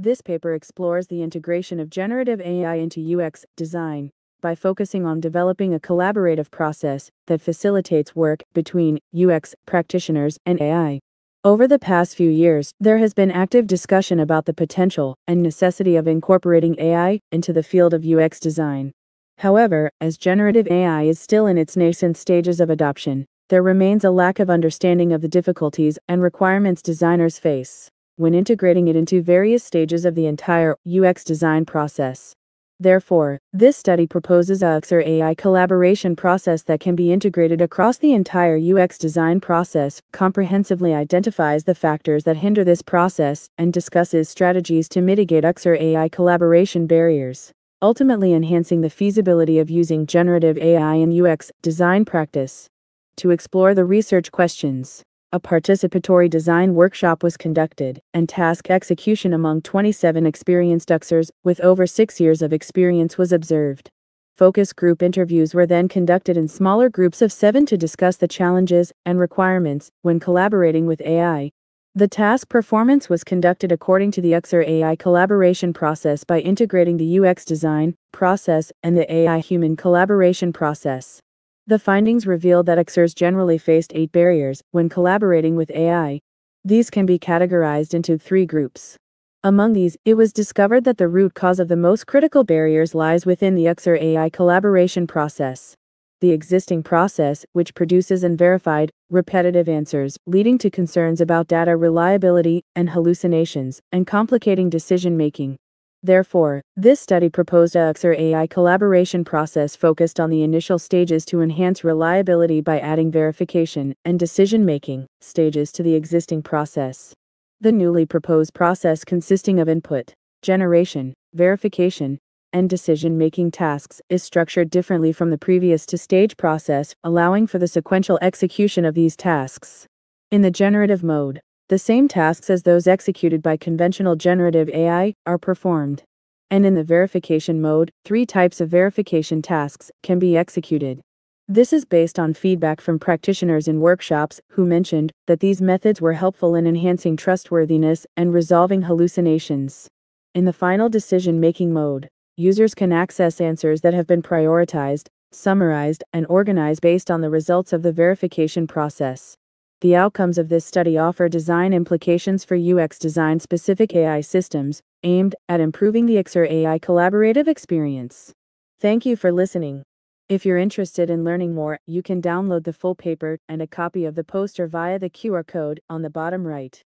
This paper explores the integration of generative AI into UX design by focusing on developing a collaborative process that facilitates work between UX practitioners and AI. Over the past few years, there has been active discussion about the potential and necessity of incorporating AI into the field of UX design. However, as generative AI is still in its nascent stages of adoption, there remains a lack of understanding of the difficulties and requirements designers face when integrating it into various stages of the entire UX design process. Therefore, this study proposes a UXer AI collaboration process that can be integrated across the entire UX design process, comprehensively identifies the factors that hinder this process, and discusses strategies to mitigate UXer AI collaboration barriers, ultimately enhancing the feasibility of using generative AI in UX design practice. To explore the research questions, a participatory design workshop was conducted, and task execution among 27 experienced UXers with over six years of experience was observed. Focus group interviews were then conducted in smaller groups of seven to discuss the challenges and requirements when collaborating with AI. The task performance was conducted according to the UXer AI collaboration process by integrating the UX design process and the AI human collaboration process. The findings revealed that UXers generally faced eight barriers when collaborating with AI. These can be categorized into three groups. Among these, it was discovered that the root cause of the most critical barriers lies within the UXer AI collaboration process. The existing process, which produces unverified, repetitive answers, leading to concerns about data reliability and hallucinations, and complicating decision making. Therefore, this study proposed a UXer AI collaboration process focused on the initial stages to enhance reliability by adding verification and decision making stages to the existing process. The newly proposed process consisting of input, generation, verification, and decision making tasks is structured differently from the previous two stage process, allowing for the sequential execution of these tasks. In the generative mode, the same tasks as those executed by conventional generative AI are performed. And in the verification mode, three types of verification tasks can be executed. This is based on feedback from practitioners in workshops who mentioned that these methods were helpful in enhancing trustworthiness and resolving hallucinations. In the final decision making mode, users can access answers that have been prioritized, summarized, and organized based on the results of the verification process. The outcomes of this study offer design implications for UX design specific AI systems, aimed at improving the UXer AI collaborative experience. Thank you for listening. If you're interested in learning more, you can download the full paper and a copy of the poster via the QR code on the bottom right.